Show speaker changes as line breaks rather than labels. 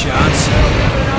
shots.